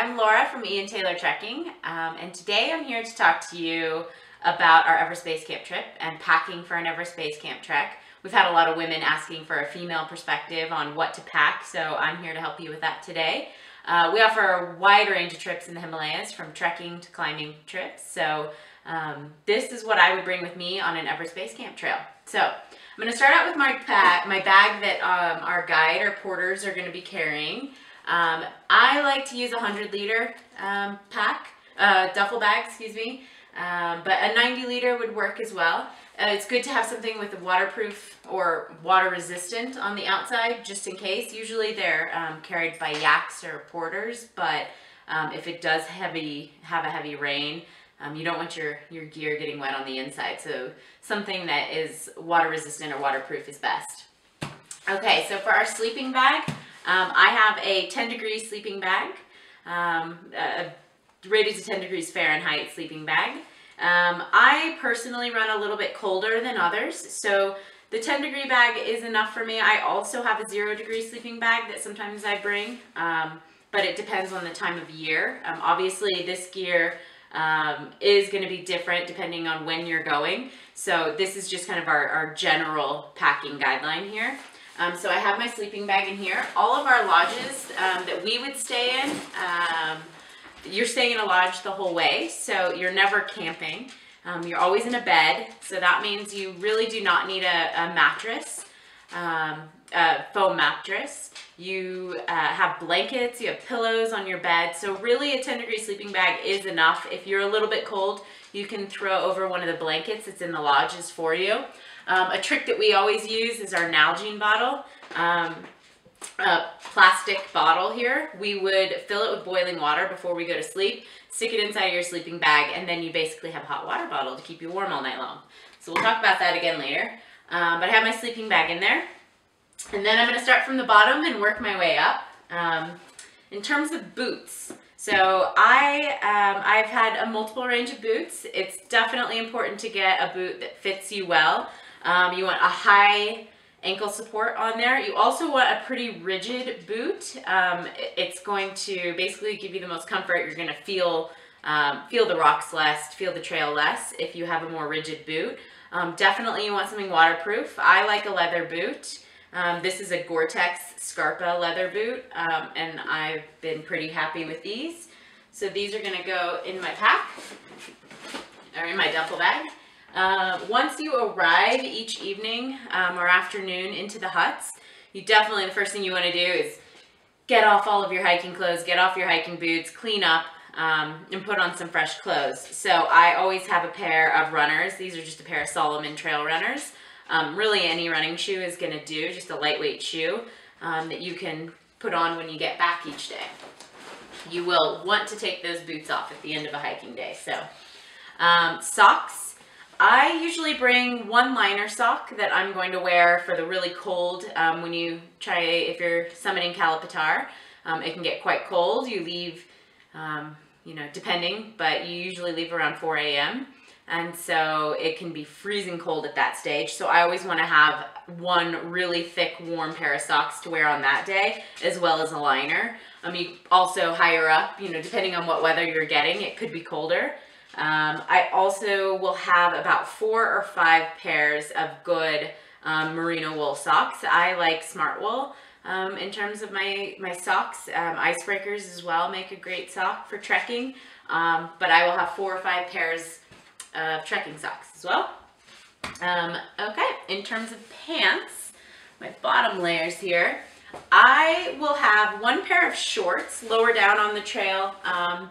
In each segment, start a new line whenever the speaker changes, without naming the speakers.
I'm Laura from Ian Taylor Trekking, um, and today I'm here to talk to you about our Everest Base Camp trip and packing for an Everest Base Camp trek. We've had a lot of women asking for a female perspective on what to pack, so I'm here to help you with that today. Uh, we offer a wide range of trips in the Himalayas, from trekking to climbing trips, so um, this is what I would bring with me on an Everest Base Camp trail. So I'm going to start out with my, pack, my bag that um, our guide or porters are going to be carrying. Um, I like to use a 100 liter um, pack, uh, duffel bag, excuse me, um, but a 90 liter would work as well. Uh, it's good to have something with a waterproof or water resistant on the outside just in case. Usually they're um, carried by yaks or porters, but um, if it does heavy have a heavy rain, um, you don't want your, your gear getting wet on the inside. So something that is water resistant or waterproof is best. Okay, so for our sleeping bag, um, I have a 10 degree sleeping bag, um, uh, rated to 10 degrees Fahrenheit sleeping bag. Um, I personally run a little bit colder than others, so the 10 degree bag is enough for me. I also have a zero degree sleeping bag that sometimes I bring, um, but it depends on the time of year. Um, obviously, this gear um, is going to be different depending on when you're going. So this is just kind of our, our general packing guideline here. Um, so I have my sleeping bag in here. All of our lodges um, that we would stay in, um, you're staying in a lodge the whole way, so you're never camping. Um, you're always in a bed, so that means you really do not need a, a mattress, um, a foam mattress. You uh, have blankets, you have pillows on your bed, so really a 10 degree sleeping bag is enough. If you're a little bit cold, you can throw over one of the blankets that's in the lodges for you. Um, a trick that we always use is our Nalgene bottle. Um, a plastic bottle here. We would fill it with boiling water before we go to sleep, stick it inside your sleeping bag, and then you basically have a hot water bottle to keep you warm all night long. So we'll talk about that again later. Um, but I have my sleeping bag in there. And then I'm going to start from the bottom and work my way up. Um, in terms of boots, so I, um, I've had a multiple range of boots. It's definitely important to get a boot that fits you well. Um, you want a high ankle support on there. You also want a pretty rigid boot. Um, it's going to basically give you the most comfort. You're going to feel um, feel the rocks less, feel the trail less if you have a more rigid boot. Um, definitely you want something waterproof. I like a leather boot. Um, this is a Gore-Tex Scarpa leather boot um, and I've been pretty happy with these. So these are going to go in my pack or in my duffel bag. Uh, once you arrive each evening um, or afternoon into the huts, you definitely, the first thing you want to do is get off all of your hiking clothes, get off your hiking boots, clean up, um, and put on some fresh clothes. So I always have a pair of runners. These are just a pair of Salomon trail runners. Um, really any running shoe is going to do, just a lightweight shoe um, that you can put on when you get back each day. You will want to take those boots off at the end of a hiking day. So um, socks, I usually bring one liner sock that I'm going to wear for the really cold um, when you try, if you're summiting Kala Patthar. Um, it can get quite cold. You leave, um, you know, depending, but you usually leave around 4 a.m. And so it can be freezing cold at that stage. So I always want to have one really thick, warm pair of socks to wear on that day, as well as a liner. Um, you also higher up, you know, depending on what weather you're getting, it could be colder. Um, I also will have about four or five pairs of good um, merino wool socks. I like Smartwool um, in terms of my, my socks. Um, icebreakers as well make a great sock for trekking, um, but I will have four or five pairs of trekking socks as well. Um, okay, in terms of pants, my bottom layers here, I will have one pair of shorts lower down on the trail. Um,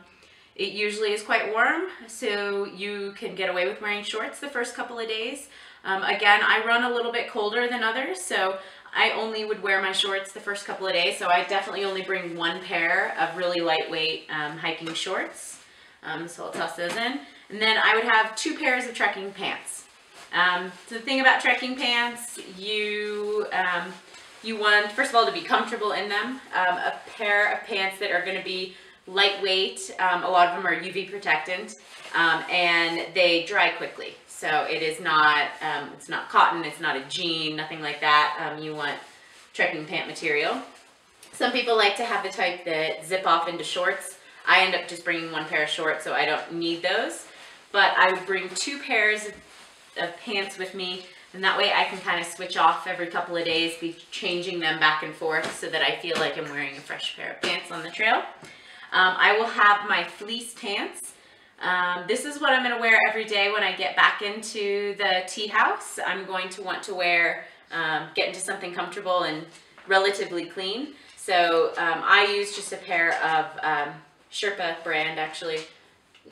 it usually is quite warm, so you can get away with wearing shorts the first couple of days. Um, again, I run a little bit colder than others, so I only would wear my shorts the first couple of days, so I definitely only bring one pair of really lightweight um, hiking shorts. Um, so I'll toss those in. And then I would have two pairs of trekking pants. Um, so the thing about trekking pants, you um, you want, first of all, to be comfortable in them. Um, a pair of pants that are going to be lightweight. Um, a lot of them are UV protectant um, and they dry quickly. So it is not, um, it's not cotton, it's not a jean, nothing like that. Um, you want trekking pant material. Some people like to have the type that zip off into shorts. I end up just bringing one pair of shorts, so I don't need those. But I would bring two pairs of, of pants with me, and that way I can kind of switch off every couple of days, be changing them back and forth so that I feel like I'm wearing a fresh pair of pants on the trail. Um, I will have my fleece pants. Um, this is what I'm going to wear every day when I get back into the tea house. I'm going to want to wear, um, get into something comfortable and relatively clean. So um, I use just a pair of um, Sherpa brand actually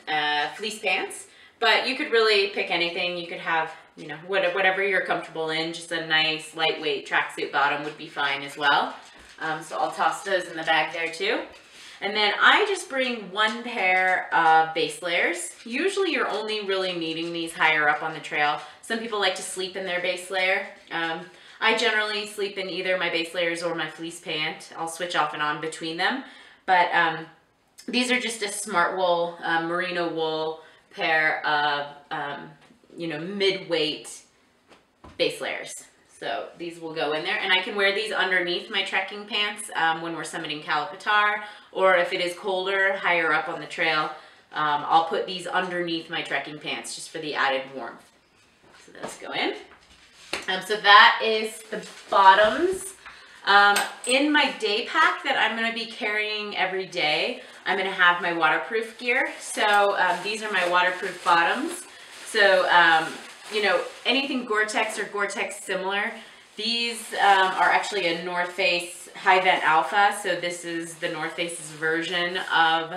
uh, fleece pants, but you could really pick anything. You could have, you know, whatever you're comfortable in, just a nice lightweight tracksuit bottom would be fine as well. Um, so I'll toss those in the bag there too. And then I just bring one pair of base layers. Usually you're only really needing these higher up on the trail. Some people like to sleep in their base layer. Um, I generally sleep in either my base layers or my fleece pant. I'll switch off and on between them. But um, these are just a Smartwool uh, merino wool pair of, um, you know, mid-weight base layers. So these will go in there and I can wear these underneath my trekking pants um, when we're summiting Kala or if it is colder higher up on the trail, um, I'll put these underneath my trekking pants just for the added warmth. So those go in. Um, so that is the bottoms. Um, in my day pack that I'm going to be carrying every day, I'm going to have my waterproof gear. So um, these are my waterproof bottoms. So um, you know, anything Gore-Tex or Gore-Tex similar, these um, are actually a North Face HyVent Alpha. So this is the North Face's version of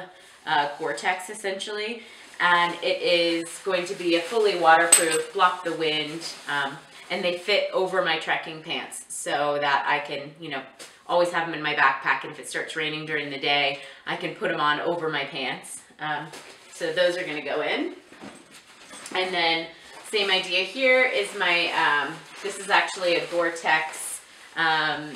uh, Gore-Tex essentially. And it is going to be a fully waterproof, block the wind, um, and they fit over my trekking pants so that I can, you know, always have them in my backpack. And if it starts raining during the day, I can put them on over my pants. Um, so those are gonna go in. And then same idea here is my, um, this is actually a Gore-Tex um,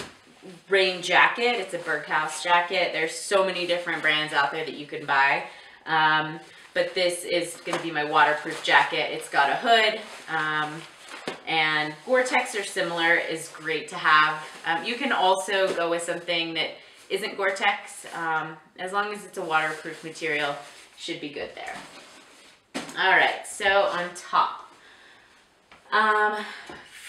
rain jacket. It's a Berghaus jacket. There's so many different brands out there that you can buy. Um, but this is going to be my waterproof jacket. It's got a hood. Um, and Gore-Tex are similar is great to have. Um, you can also go with something that isn't Gore-Tex. Um, as long as it's a waterproof material, should be good there. All right, so on top, um,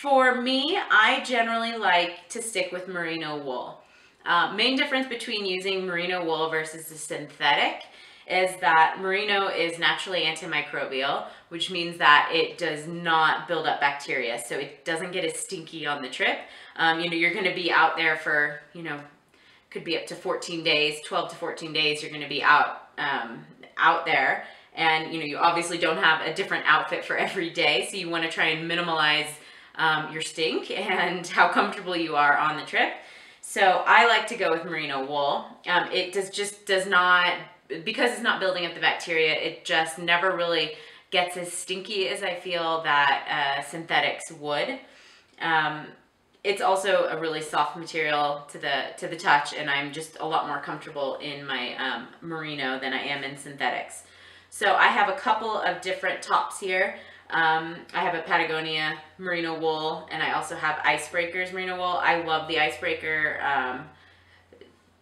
for me, I generally like to stick with merino wool. Uh, main difference between using merino wool versus the synthetic is that merino is naturally antimicrobial, which means that it does not build up bacteria. So it doesn't get as stinky on the trip. Um, you know, you're going to be out there for, you know, could be up to 14 days, 12 to 14 days. You're going to be out, um, out there and you know you obviously don't have a different outfit for every day so you want to try and minimize um, your stink and how comfortable you are on the trip. So I like to go with merino wool. Um, it does just does not because it's not building up the bacteria it just never really gets as stinky as I feel that uh, synthetics would. Um, it's also a really soft material to the to the touch and I'm just a lot more comfortable in my um, merino than I am in synthetics so I have a couple of different tops here. Um, I have a Patagonia merino wool and I also have Icebreakers merino wool. I love the Icebreaker, um,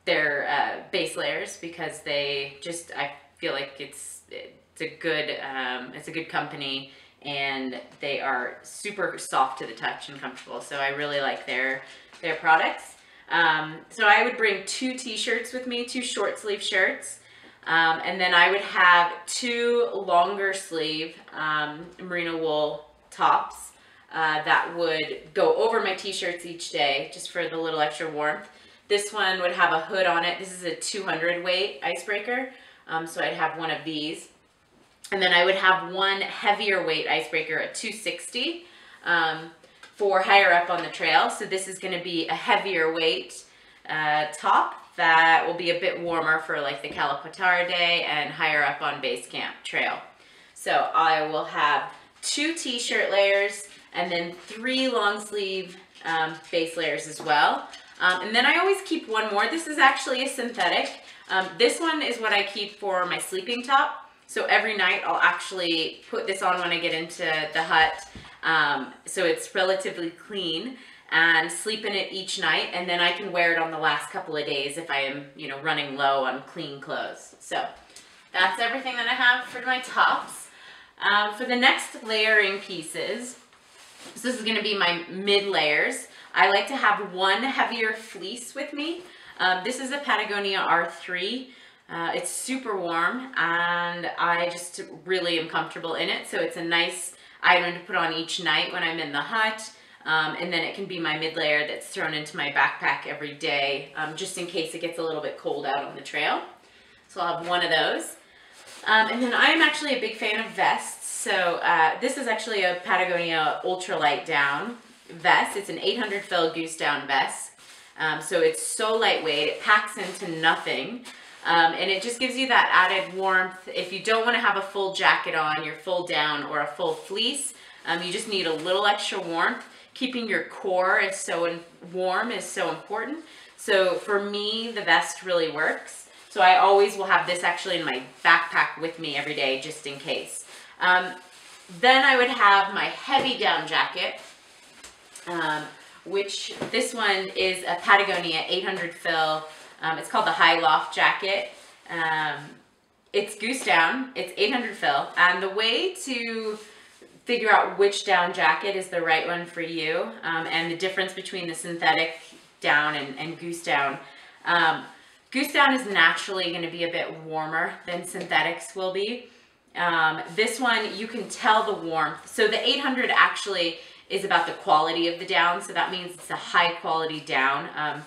their uh, base layers because they just, I feel like it's, it's a good, um, it's a good company and they are super soft to the touch and comfortable. So I really like their, their products. Um, so I would bring two t-shirts with me, two short sleeve shirts. Um, and then I would have two longer sleeve um, merino wool tops uh, that would go over my t-shirts each day just for the little extra warmth. This one would have a hood on it. This is a 200 weight icebreaker. Um, so I'd have one of these. And then I would have one heavier weight icebreaker at 260 um, for higher up on the trail. So this is going to be a heavier weight uh, top that will be a bit warmer for like the Kala day and higher up on base camp trail. So I will have two t-shirt layers and then three long sleeve um, base layers as well. Um, and then I always keep one more. This is actually a synthetic. Um, this one is what I keep for my sleeping top. So every night I'll actually put this on when I get into the hut. Um, so it's relatively clean. And sleep in it each night and then I can wear it on the last couple of days if I am, you know, running low on clean clothes. So that's everything that I have for my tops. Um, for the next layering pieces, so this is going to be my mid layers. I like to have one heavier fleece with me. Um, this is a Patagonia R3. Uh, it's super warm and I just really am comfortable in it. So it's a nice item to put on each night when I'm in the hut. Um, and then it can be my mid layer that's thrown into my backpack every day, um, just in case it gets a little bit cold out on the trail. So I'll have one of those. Um, and then I'm actually a big fan of vests. So uh, this is actually a Patagonia ultralight down vest. It's an 800 fill goose down vest. Um, so it's so lightweight, it packs into nothing. Um, and it just gives you that added warmth. If you don't want to have a full jacket on, your full down or a full fleece, um, you just need a little extra warmth keeping your core is so warm is so important. So for me, the vest really works. So I always will have this actually in my backpack with me every day just in case. Um, then I would have my heavy down jacket, um, which this one is a Patagonia 800 fill. Um, it's called the High Loft jacket. Um, it's goose down, it's 800 fill, and the way to figure out which down jacket is the right one for you um, and the difference between the synthetic down and, and goose down. Um, goose down is naturally going to be a bit warmer than synthetics will be. Um, this one, you can tell the warmth. So the 800 actually is about the quality of the down. So that means it's a high quality down. Um,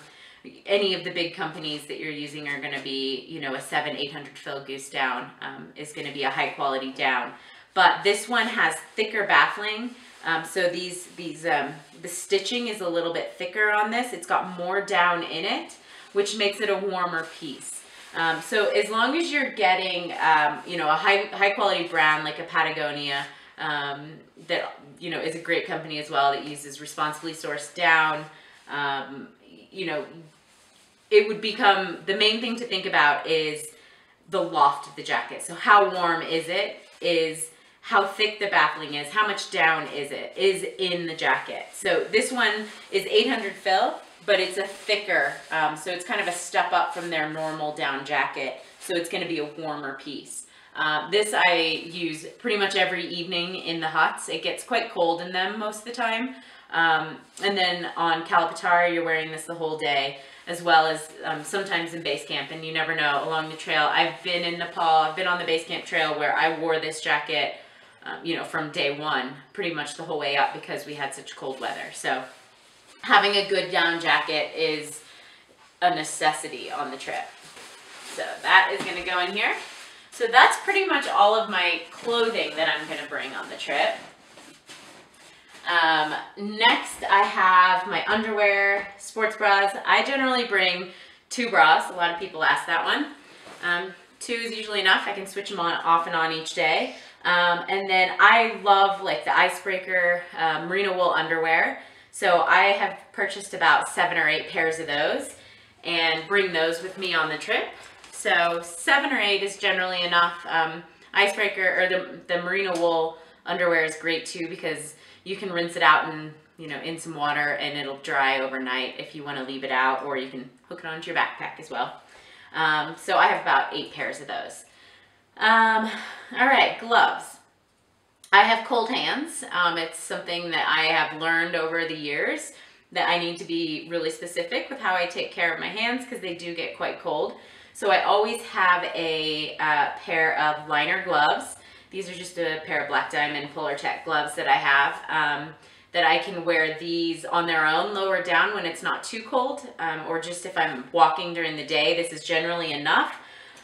any of the big companies that you're using are going to be, you know, a 7, 800 fill goose down um, is going to be a high quality down but this one has thicker baffling. Um, so these, these um, the stitching is a little bit thicker on this. It's got more down in it, which makes it a warmer piece. Um, so as long as you're getting, um, you know, a high, high quality brand like a Patagonia, um, that, you know, is a great company as well that uses responsibly sourced down, um, you know, it would become, the main thing to think about is the loft of the jacket. So how warm is it? Is how thick the baffling is, how much down is it, is in the jacket. So this one is 800 fill, but it's a thicker, um, so it's kind of a step up from their normal down jacket. So it's gonna be a warmer piece. Uh, this I use pretty much every evening in the huts. It gets quite cold in them most of the time. Um, and then on Kala you're wearing this the whole day, as well as um, sometimes in base camp, and you never know, along the trail. I've been in Nepal, I've been on the base camp trail where I wore this jacket um, you know, from day one, pretty much the whole way up because we had such cold weather. So having a good down jacket is a necessity on the trip. So that is going to go in here. So that's pretty much all of my clothing that I'm going to bring on the trip. Um, next, I have my underwear, sports bras. I generally bring two bras. A lot of people ask that one. Um, two is usually enough. I can switch them on off and on each day. Um, and then I love like the icebreaker uh, merino wool underwear. So I have purchased about seven or eight pairs of those and bring those with me on the trip. So seven or eight is generally enough. Um, icebreaker or the, the merino wool underwear is great too because you can rinse it out and you know in some water and it'll dry overnight if you want to leave it out or you can hook it onto your backpack as well. Um, so I have about eight pairs of those. Um, all right, gloves. I have cold hands. Um, it's something that I have learned over the years that I need to be really specific with how I take care of my hands because they do get quite cold. So I always have a uh, pair of liner gloves. These are just a pair of Black Diamond Polartec gloves that I have um, that I can wear these on their own lower down when it's not too cold um, or just if I'm walking during the day. This is generally enough.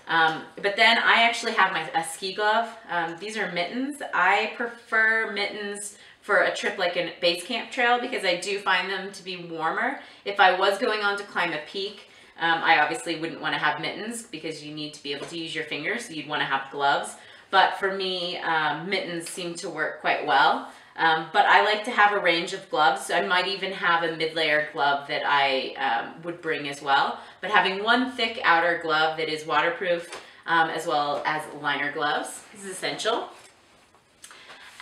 Um, but then I actually have my a ski glove. Um, these are mittens. I prefer mittens for a trip like a base camp trail because I do find them to be warmer. If I was going on to climb a peak, um, I obviously wouldn't want to have mittens because you need to be able to use your fingers, so you'd want to have gloves. But for me, um, mittens seem to work quite well. Um, but I like to have a range of gloves. I might even have a mid-layer glove that I um, would bring as well. But having one thick outer glove that is waterproof um, as well as liner gloves is essential.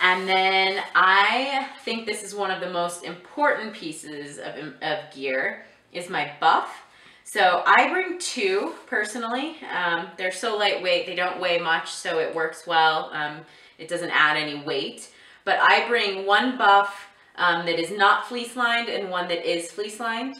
And then I think this is one of the most important pieces of, of gear is my buff. So I bring two personally. Um, they're so lightweight, they don't weigh much, so it works well. Um, it doesn't add any weight. But I bring one buff um, that is not fleece lined and one that is fleece lined.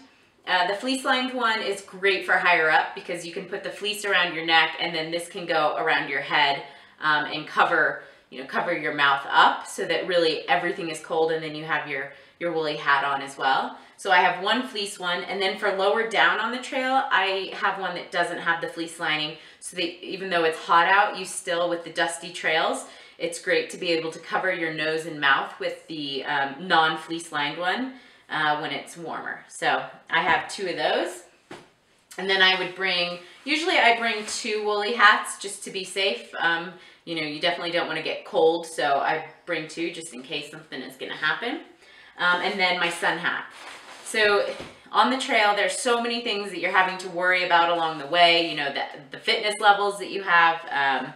Uh, the fleece lined one is great for higher up because you can put the fleece around your neck and then this can go around your head um, and cover, you know, cover your mouth up so that really everything is cold and then you have your, your woolly hat on as well. So I have one fleece one and then for lower down on the trail, I have one that doesn't have the fleece lining so that even though it's hot out, you still, with the dusty trails, it's great to be able to cover your nose and mouth with the um, non-fleece lined one uh, when it's warmer. So I have two of those. And then I would bring, usually I bring two woolly hats just to be safe. Um, you know, you definitely don't want to get cold, so I bring two just in case something is going to happen. Um, and then my sun hat. So on the trail, there's so many things that you're having to worry about along the way. You know, the, the fitness levels that you have, um,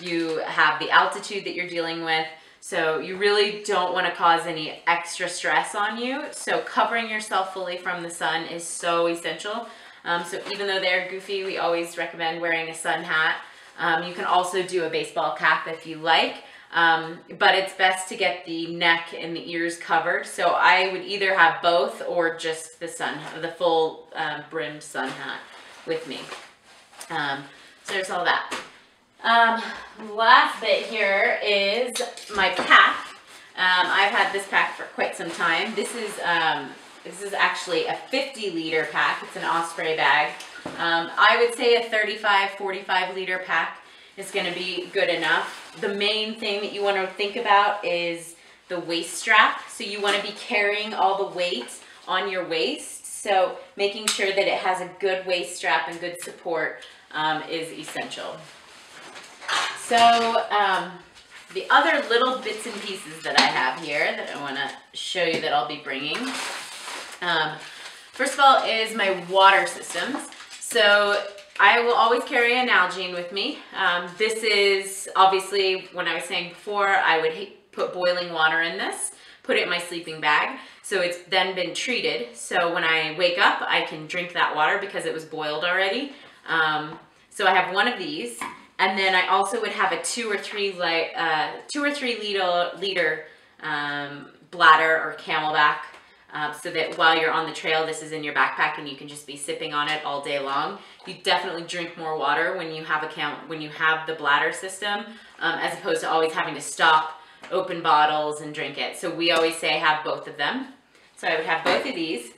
you have the altitude that you're dealing with. So you really don't want to cause any extra stress on you. So covering yourself fully from the sun is so essential. Um, so even though they're goofy, we always recommend wearing a sun hat. Um, you can also do a baseball cap if you like, um, but it's best to get the neck and the ears covered. So I would either have both or just the sun, the full um, brimmed sun hat with me. Um, so there's all that. Um, last bit here is my pack. Um, I've had this pack for quite some time. This is um, this is actually a 50 liter pack. It's an Osprey bag. Um, I would say a 35, 45 liter pack is going to be good enough. The main thing that you want to think about is the waist strap. So you want to be carrying all the weight on your waist. So making sure that it has a good waist strap and good support um, is essential. So um, the other little bits and pieces that I have here that I want to show you that I'll be bringing. Um, first of all is my water systems. So I will always carry an Nalgene with me. Um, this is obviously, when I was saying before, I would put boiling water in this, put it in my sleeping bag. So it's then been treated. So when I wake up, I can drink that water because it was boiled already. Um, so I have one of these. And then I also would have a two or three light, uh, two or three liter, liter um, bladder or CamelBak uh, so that while you're on the trail, this is in your backpack and you can just be sipping on it all day long. You definitely drink more water when you have a count, when you have the bladder system, um, as opposed to always having to stop, open bottles and drink it. So we always say have both of them. So I would have both of these.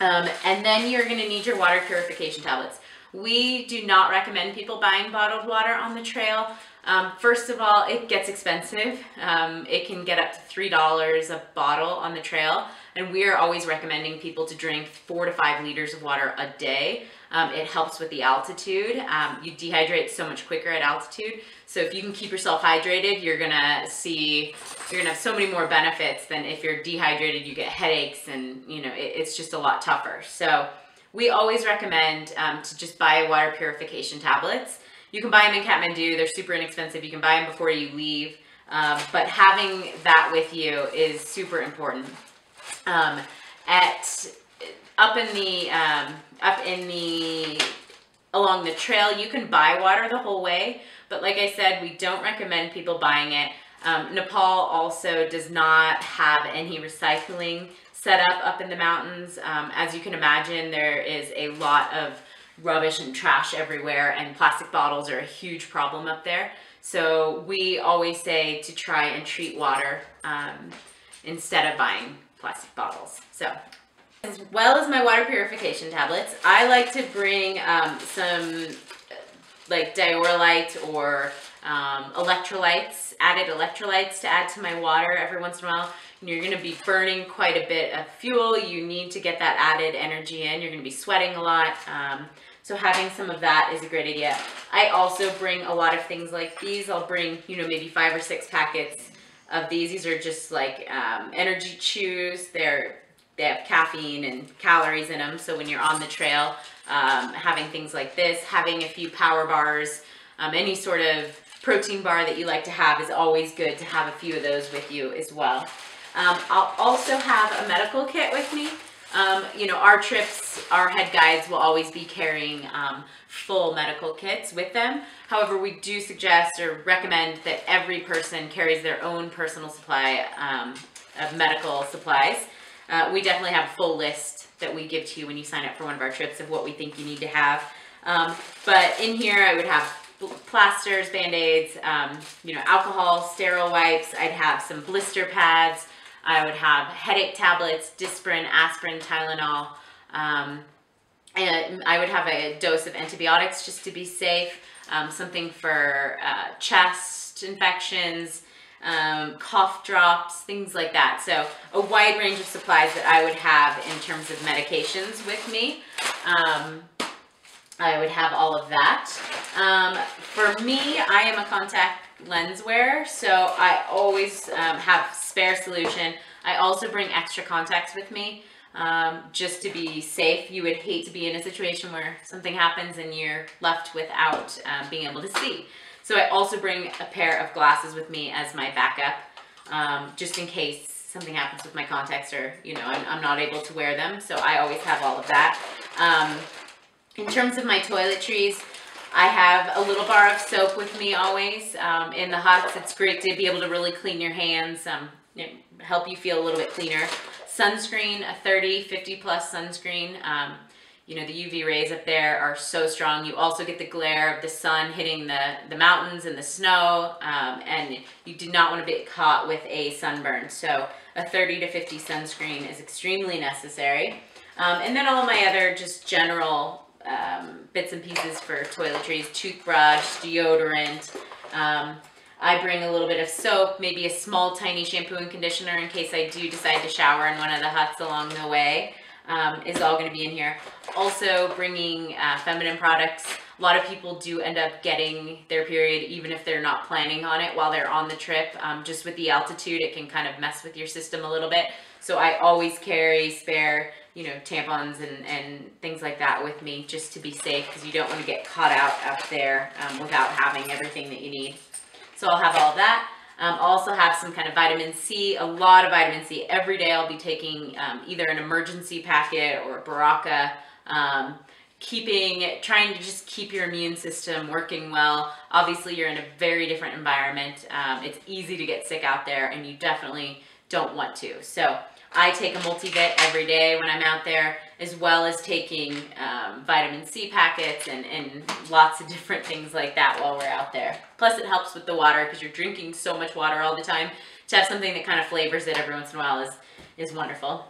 Um, and then you're gonna need your water purification tablets. We do not recommend people buying bottled water on the trail. Um, first of all, it gets expensive. Um, it can get up to $3 a bottle on the trail. And we are always recommending people to drink four to five liters of water a day. Um, it helps with the altitude. Um, you dehydrate so much quicker at altitude. So if you can keep yourself hydrated, you're gonna see, you're gonna have so many more benefits than if you're dehydrated, you get headaches and you know, it, it's just a lot tougher. So we always recommend um, to just buy water purification tablets. You can buy them in Kathmandu. They're super inexpensive. You can buy them before you leave. Um, but having that with you is super important. Um, at up in the um, up in the along the trail, you can buy water the whole way. But like I said, we don't recommend people buying it. Um, Nepal also does not have any recycling set up up in the mountains. Um, as you can imagine, there is a lot of rubbish and trash everywhere and plastic bottles are a huge problem up there. So we always say to try and treat water um, instead of buying plastic bottles. So as well as my water purification tablets, I like to bring um, some like Dioralyte or um, electrolytes, added electrolytes to add to my water every once in a while. And you're gonna be burning quite a bit of fuel. You need to get that added energy in. You're gonna be sweating a lot. Um, so having some of that is a great idea. I also bring a lot of things like these. I'll bring, you know, maybe five or six packets of these. These are just like um, energy chews. They're they have caffeine and calories in them. So when you're on the trail, um, having things like this, having a few power bars, um, any sort of protein bar that you like to have is always good to have a few of those with you as well. Um, I'll also have a medical kit with me. Um, you know, our trips, our head guides will always be carrying um, full medical kits with them. However, we do suggest or recommend that every person carries their own personal supply um, of medical supplies. Uh, we definitely have a full list that we give to you when you sign up for one of our trips of what we think you need to have. Um, but in here, I would have plasters, band-aids, um, you know, alcohol, sterile wipes. I'd have some blister pads, I would have headache tablets, Disprin, aspirin, Tylenol. Um, and I would have a dose of antibiotics just to be safe. Um, something for uh, chest infections, um, cough drops, things like that. So a wide range of supplies that I would have in terms of medications with me. Um, I would have all of that. Um, for me, I am a contact lens wearer, so I always um, have spare solution. I also bring extra contacts with me um, just to be safe. You would hate to be in a situation where something happens and you're left without um, being able to see. So I also bring a pair of glasses with me as my backup, um, just in case something happens with my contacts or, you know, I'm, I'm, not able to wear them. So I always have all of that. In terms of my toiletries, I have a little bar of soap with me always. Um, in the huts, it's great to be able to really clean your hands, um, help you feel a little bit cleaner. Sunscreen, a 30, 50 plus sunscreen. Um, you know, the UV rays up there are so strong. You also get the glare of the sun hitting the, the mountains and the snow, um, and you do not want to be caught with a sunburn. So a 30 to 50 sunscreen is extremely necessary. Um, and then all my other just general um, bits and pieces for toiletries, toothbrush, deodorant. Um, I bring a little bit of soap, maybe a small tiny shampoo and conditioner in case I do decide to shower in one of the huts along the way um, is all going to be in here. Also bringing uh, feminine products. A lot of people do end up getting their period even if they're not planning on it while they're on the trip. Um, just with the altitude, it can kind of mess with your system a little bit. So I always carry spare you know, tampons and, and things like that with me just to be safe because you don't want to get caught out up there um, without having everything that you need. So I'll have all that. Um, also have some kind of vitamin C, a lot of vitamin C. Every day I'll be taking um, either an Emergen-C packet or Berocca. Um, keeping, trying to just keep your immune system working well. Obviously you're in a very different environment. Um, it's easy to get sick out there and you definitely don't want to. So I take a multivit every day when I'm out there, as well as taking um, vitamin C packets and, and lots of different things like that while we're out there. Plus it helps with the water because you're drinking so much water all the time. To have something that kind of flavors it every once in a while is, is wonderful.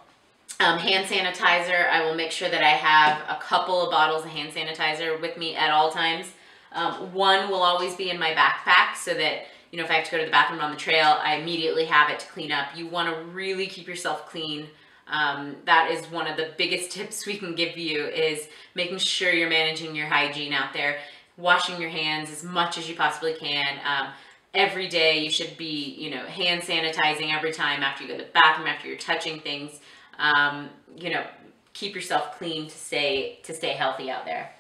Um, hand sanitizer, I will make sure that I have a couple of bottles of hand sanitizer with me at all times. Um, one will always be in my backpack so that you know, if I have to go to the bathroom on the trail, I immediately have it to clean up. You want to really keep yourself clean. Um, that is one of the biggest tips we can give you is making sure you're managing your hygiene out there, washing your hands as much as you possibly can. Um, every day you should be, you know, hand sanitizing every time after you go to the bathroom, after you're touching things. Um, you know, keep yourself clean to stay to stay healthy out there.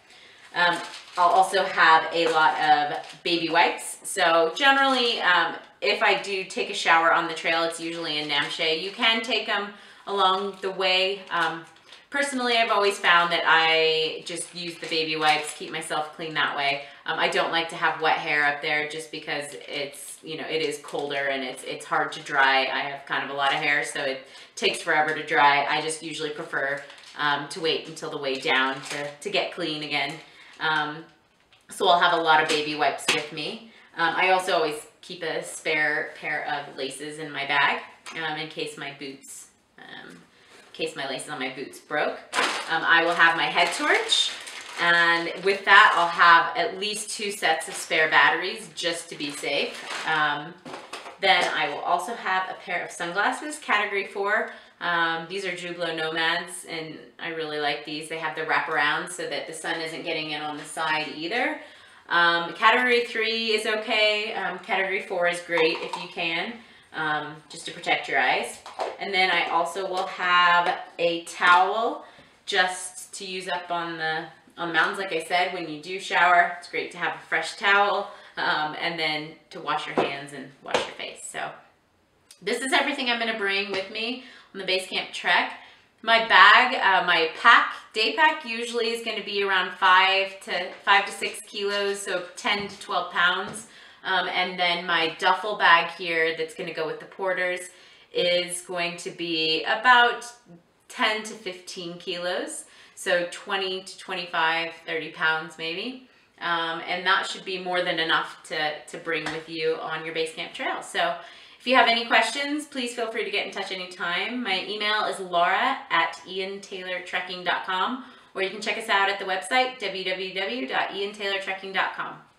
Um, I'll also have a lot of baby wipes. So generally, um, if I do take a shower on the trail, it's usually in Namche. You can take them along the way. Um, personally, I've always found that I just use the baby wipes, keep myself clean that way. Um, I don't like to have wet hair up there just because it's, you know, it is colder and it's, it's hard to dry. I have kind of a lot of hair, so it takes forever to dry. I just usually prefer um, to wait until the way down to, to get clean again. Um, so I'll have a lot of baby wipes with me. Um, I also always keep a spare pair of laces in my bag um, in case my boots, um, in case my laces on my boots broke. Um, I will have my head torch and with that I'll have at least two sets of spare batteries just to be safe. Um, then I will also have a pair of sunglasses, category four. Um, these are Julbo Nomads, and I really like these. They have the wraparound so that the sun isn't getting in on the side either. Um, category 3 is okay. Um, category 4 is great if you can, um, just to protect your eyes. And then I also will have a towel just to use up on the on the mountains. Like I said, when you do shower, it's great to have a fresh towel. um, and then to wash your hands and wash your face. So this is everything I'm gonna bring with me on the base camp trek. My bag, uh, my pack, day pack usually is gonna be around five to five to six kilos, so 10 to 12 pounds. Um, and then my duffel bag here that's gonna go with the porters is going to be about 10 to 15 kilos. So 20 to 25, 30 pounds maybe. Um, and that should be more than enough to, to bring with you on your base camp trail. So if you have any questions, please feel free to get in touch anytime. My email is laura at iantaylortrekking.com or you can check us out at the website www.iantaylortrekking.com.